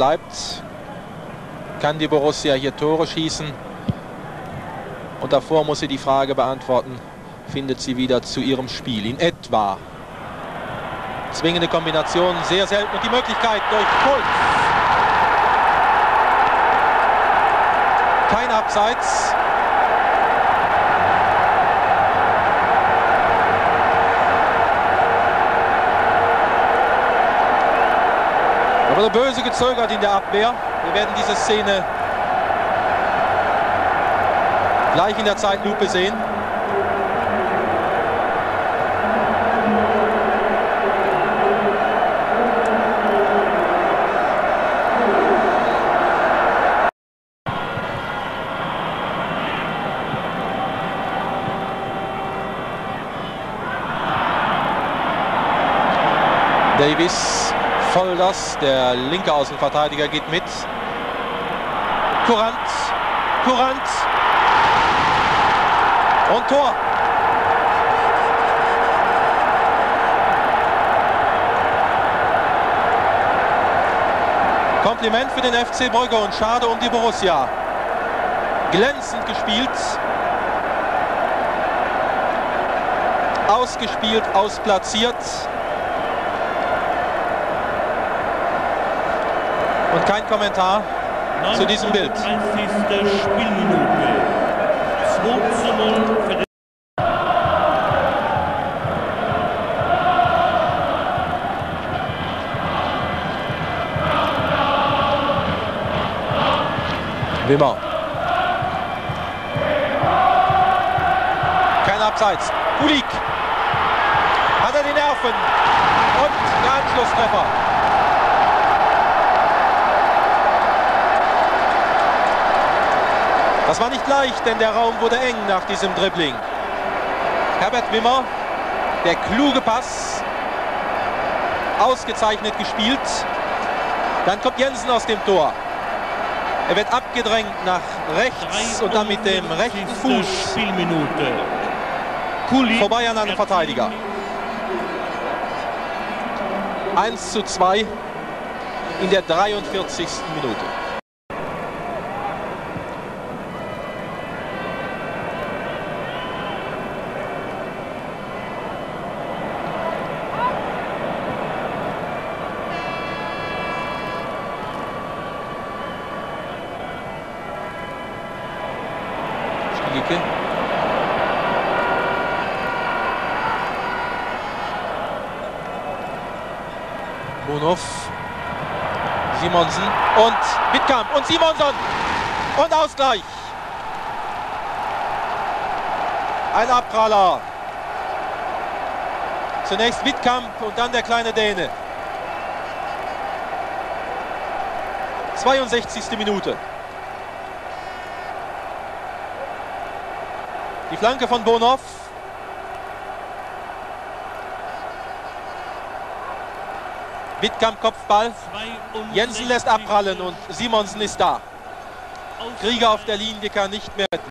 bleibt, kann die Borussia hier Tore schießen. Und davor muss sie die Frage beantworten, findet sie wieder zu ihrem Spiel in etwa. Zwingende Kombination, sehr selten und die Möglichkeit durch Puls. Kein Abseits. Der Böse gezögert in der Abwehr. Wir werden diese Szene gleich in der Zeitlupe sehen. Davis, Vollers, der linke Außenverteidiger geht mit. Kurant, Kurant und Tor. Kompliment für den FC Brügge und schade um die Borussia. Glänzend gespielt. Ausgespielt, ausplatziert. Und kein Kommentar zu diesem Bild. 30. Spielminute. 2 zu 0 für den Wimmer. Kein Abseits. Kulik. Hat er die Nerven. Und der Anschlusstreffer. Das war nicht leicht, denn der Raum wurde eng nach diesem Dribbling. Herbert Wimmer, der kluge Pass. Ausgezeichnet gespielt. Dann kommt Jensen aus dem Tor. Er wird abgedrängt nach rechts und dann mit dem rechten 43. Fuß Spielminute. Vorbei an einem Verteidiger. 1 zu 2 in der 43. Minute. Stielike. Bonhoff. Simonsen und Wittkamp und Simonsen und Ausgleich. Ein Abpraller. Zunächst Wittkamp und dann der kleine Däne. 62. Minute. Die Flanke von Bonhoff. Wittkamp Kopfball. 62. Jensen lässt abprallen und Simonsen ist da. Krieger auf der Linie kann nicht mehr.